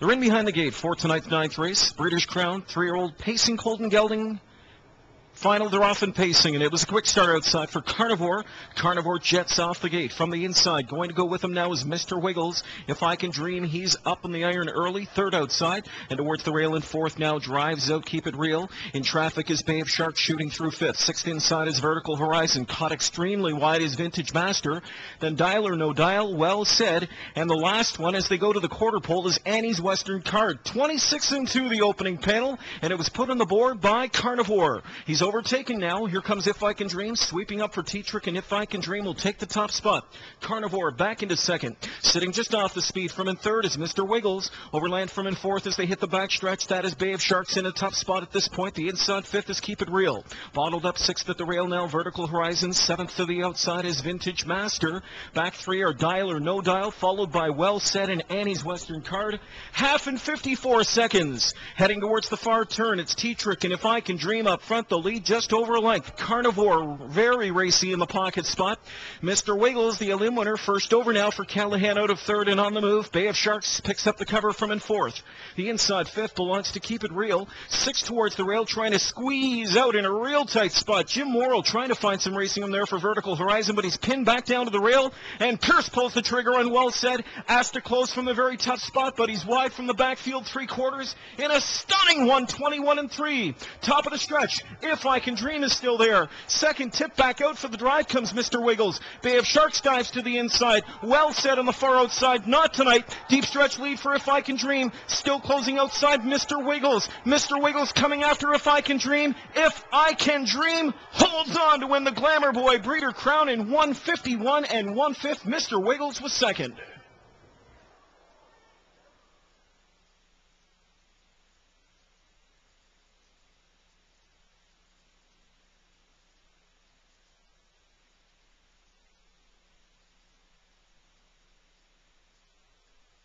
They're in behind the gate for tonight's ninth race. Breeders' Crown, three-year-old Pacing Colton Gelding. Final, they're off and pacing, and it was a quick start outside for Carnivore. Carnivore jets off the gate from the inside. Going to go with him now is Mr. Wiggles. If I Can Dream, he's up in the iron early, third outside, and towards the rail in fourth now drives out, keep it real. In traffic is Bay of Shark shooting through fifth. Sixth inside is Vertical Horizon, caught extremely wide is Vintage Master. Then Dial or No Dial, well said. And the last one as they go to the quarter pole is Annie's Western Card. 26 and 2 the opening panel, and it was put on the board by Carnivore. He's overtaken now. Here comes If I Can Dream, sweeping up for Tetrick, and If I Can Dream will take the top spot. Carnivore back into second. Sitting just off the speed from in third is Mr. Wiggles. Overland from in fourth as they hit the back stretch. That is Bay of Sharks in a top spot at this point. The inside fifth is Keep It Real. Bottled up sixth at the rail now, Vertical Horizon. Seventh to the outside is Vintage Master. Back three are Dial or No Dial, followed by Well Said and Annie's Western Card. Half in 54 seconds. Heading towards the far turn, it's Tetrick, and If I Can Dream up front, the lead just over length. Carnivore, very racy in the pocket spot. Mr. Wiggles, the elim winner, first over now for Callahan out of third and on the move. Bay of Sharks picks up the cover from in fourth. The inside fifth belongs to Keep It Real. Six towards the rail, trying to squeeze out in a real tight spot. Jim Morrill trying to find some racing him there for Vertical Horizon, but he's pinned back down to the rail, and Pierce pulls the trigger on Well Said. Asked to close from a very tough spot, but he's wide from the backfield three quarters in a stunning one, 21 and 3. Top of the stretch. If I Can Dream is still there. Second tip back out for the drive comes Mr. Wiggles. Bay of Sharks dives to the inside. Well Said on the far outside. Not tonight. Deep stretch lead for If I Can Dream. Still closing outside Mr. Wiggles. Mr. Wiggles coming after If I Can Dream. If I Can Dream holds on to win the Glamour Boy Breeder Crown in 151 and one fifth. Mr. Wiggles was second.